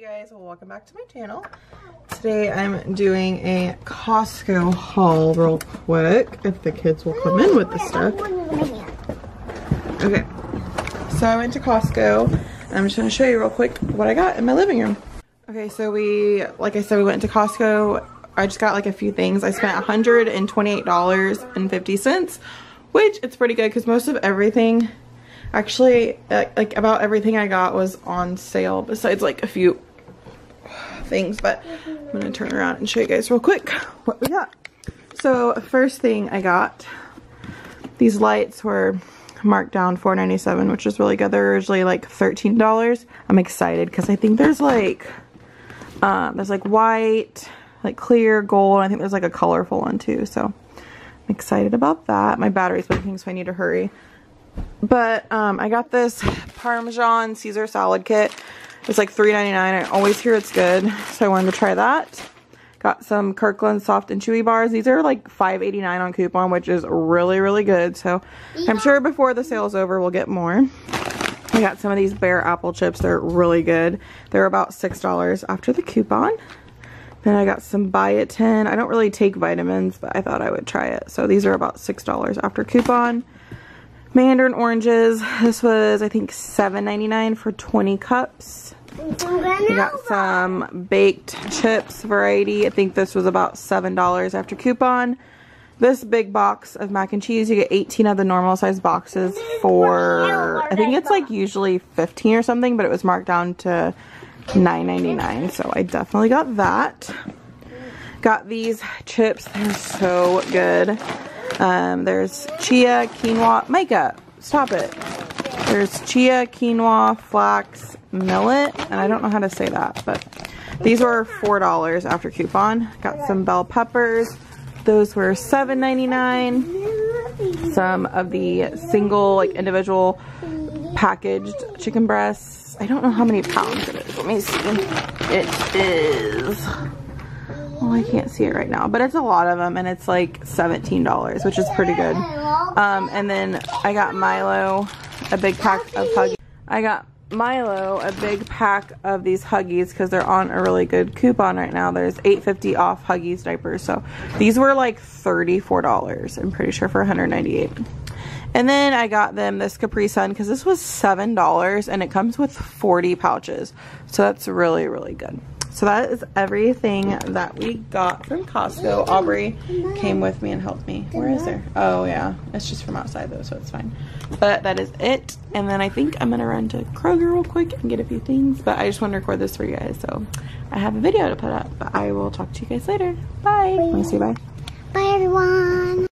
Hey guys, welcome back to my channel. Today I'm doing a Costco haul real quick, if the kids will come in with the stuff. Okay, so I went to Costco. I'm just gonna show you real quick what I got in my living room. Okay, so we, like I said, we went to Costco. I just got like a few things. I spent $128.50, which it's pretty good because most of everything Actually, like about everything I got was on sale besides like a few things, but I'm gonna turn around and show you guys real quick what we got. So first thing I got, these lights were marked down $4.97, which is really good. They're usually like $13. I'm excited because I think there's like, um, there's like white, like clear, gold, I think there's like a colorful one too. So I'm excited about that. My battery's blinking, so I need to hurry. But um, I got this Parmesan Caesar salad kit. It's like $3.99. I always hear it's good, so I wanted to try that. Got some Kirkland soft and chewy bars. These are like $5.89 on coupon, which is really, really good. So I'm sure before the sale's over, we'll get more. I got some of these Bare apple chips. They're really good. They're about $6 after the coupon. Then I got some biotin. I don't really take vitamins, but I thought I would try it. So these are about $6 after coupon. Mandarin oranges. This was, I think, $7.99 for 20 cups. We got some baked chips variety. I think this was about $7 after coupon. This big box of mac and cheese, you get 18 of the normal size boxes for, I think it's like usually 15 or something, but it was marked down to $9.99. So I definitely got that. Got these chips. They're so good. Um, there's chia, quinoa, Micah, stop it. There's chia, quinoa, flax, millet, and I don't know how to say that, but these were $4 after coupon. Got some bell peppers. Those were $7.99. Some of the single, like individual packaged chicken breasts. I don't know how many pounds it is. Let me see. It is well, I can't see it right now, but it's a lot of them, and it's like $17, which is pretty good. Um, and then I got Milo, a big pack of Huggies. I got Milo, a big pack of these Huggies because they're on a really good coupon right now. There's 8.50 off Huggies diapers. So these were like $34, I'm pretty sure, for 198 and then I got them this Capri Sun because this was $7 and it comes with 40 pouches. So that's really, really good. So that is everything that we got from Costco. Aubrey came with me and helped me. Where is there? Oh yeah, it's just from outside though, so it's fine. But that is it. And then I think I'm gonna run to Kroger real quick and get a few things. But I just want to record this for you guys, so I have a video to put up. But I will talk to you guys later. Bye. Let me say bye. Bye everyone.